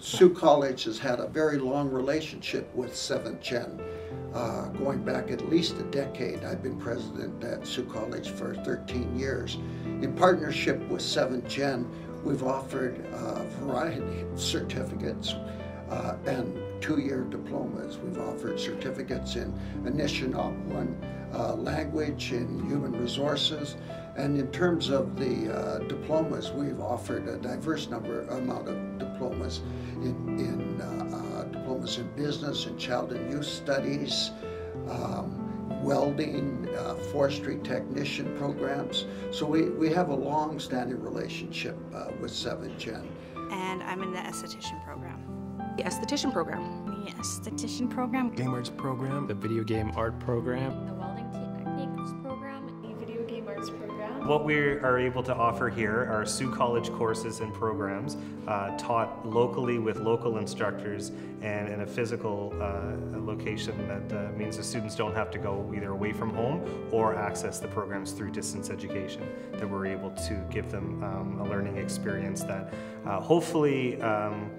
Sault College has had a very long relationship with 7th Gen, uh, going back at least a decade. I've been president at Sault College for 13 years. In partnership with 7th Gen, we've offered a variety of certificates uh, and two-year diplomas. We've offered certificates in Anishinaabe uh, language and human resources. And in terms of the uh, diplomas, we've offered a diverse number amount of diplomas in, in uh, uh diplomas in business and child and youth studies, um, welding, uh, forestry technician programs. So we, we have a long-standing relationship uh, with Seven Gen. And I'm in the esthetician program. The esthetician program. The esthetician program. Game arts program. The video game art program. What we are able to offer here are Sault College courses and programs uh, taught locally with local instructors and in a physical uh, location that uh, means the students don't have to go either away from home or access the programs through distance education. That we're able to give them um, a learning experience that uh, hopefully um,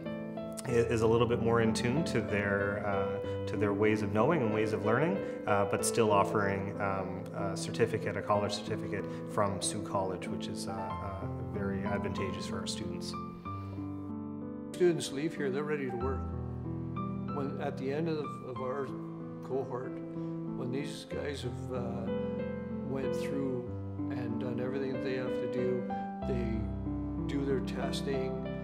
is a little bit more in tune to their uh, to their ways of knowing and ways of learning, uh, but still offering um, a certificate, a college certificate from Sault College, which is uh, uh, very advantageous for our students. Students leave here; they're ready to work. When at the end of, of our cohort, when these guys have uh, went through and done everything that they have to do, they do their testing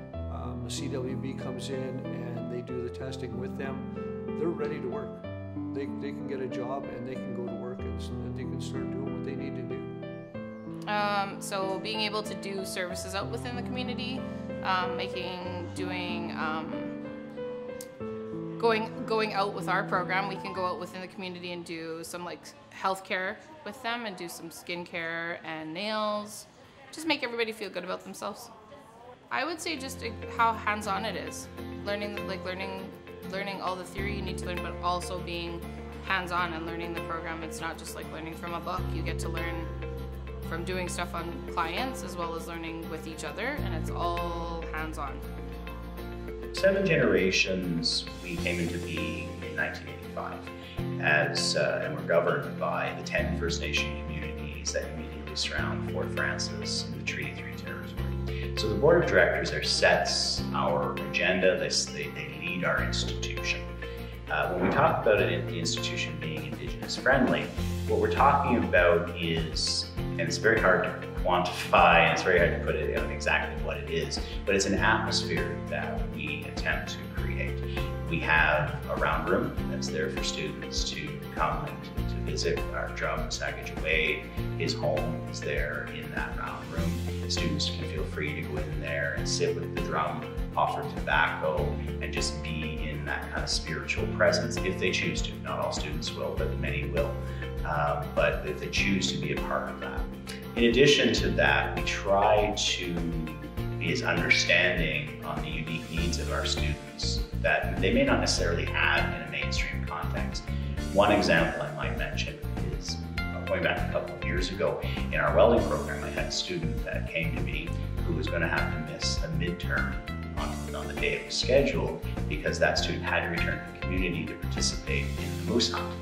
the CWB comes in and they do the testing with them, they're ready to work. They, they can get a job and they can go to work and, and they can start doing what they need to do. Um, so being able to do services out within the community, um, making, doing, um, going, going out with our program, we can go out within the community and do some like healthcare with them and do some skincare and nails. Just make everybody feel good about themselves. I would say just how hands-on it is. Learning, like learning, learning all the theory you need to learn, but also being hands-on and learning the program. It's not just like learning from a book. You get to learn from doing stuff on clients as well as learning with each other, and it's all hands-on. Seven Generations, we came into being in 1985 as, uh, and we're governed by the 10 First Nation communities that immediately surround Fort Frances and the Treaty 3 territory. So the board of directors there sets our agenda, they, they lead our institution. Uh, when we talk about it, the institution being Indigenous friendly, what we're talking about is, and it's very hard to quantify, and it's very hard to put it on exactly what it is, but it's an atmosphere that we attempt to create. We have a round room that's there for students to come and visit. Our drum, Sacagaway, his home is there in that round room. Students can feel free to go in there and sit with the drum, offer tobacco, and just be in that kind of spiritual presence if they choose to. Not all students will, but many will. Um, but if they choose to be a part of that. In addition to that, we try to be as understanding on the unique needs of our students that they may not necessarily have in a mainstream context. One example I might mention is uh, going back a couple of years ago in our welding program, I had a student that came to me who was going to have to miss a midterm on, on the day it was scheduled because that student had to return to the community to participate in the moose hunt.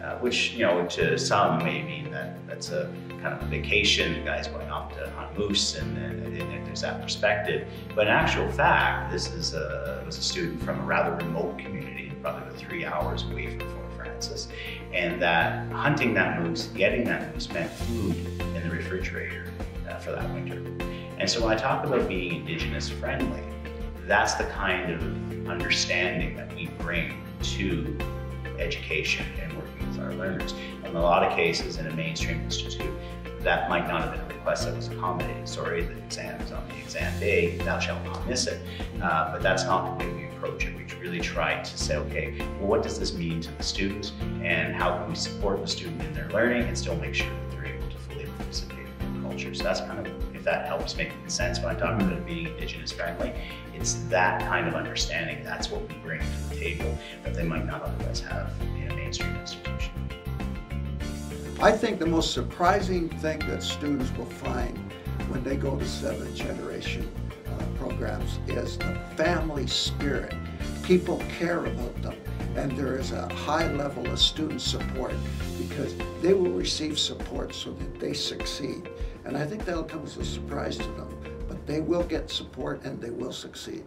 Uh, which, you know, to some may mean that that's a kind of a vacation, the guy's going off to hunt moose, and, and, and there's that perspective. But in actual fact, this is a, was a student from a rather remote community, probably three hours away from Fort Frances, and that hunting that moose, getting that moose meant food in the refrigerator uh, for that winter. And so when I talk about being Indigenous friendly, that's the kind of understanding that we bring to education and working with our learners. In a lot of cases in a mainstream institute, that might not have been a request that was accommodated. Sorry, the exam is on the exam day, thou shalt not miss it. Uh, but that's not the way we approach it. We really try to say, okay, well, what does this mean to the student and how can we support the student in their learning and still make sure that they're able to fully participate in the culture. So that's kind of, that helps make sense when I talk about being Indigenous friendly, it's that kind of understanding. That's what we bring to the table that they might not otherwise have in a mainstream institution. I think the most surprising thing that students will find when they go to seventh generation uh, programs is the family spirit. People care about them, and there is a high level of student support because they will receive support so that they succeed. And I think that'll come as a surprise to them, but they will get support and they will succeed.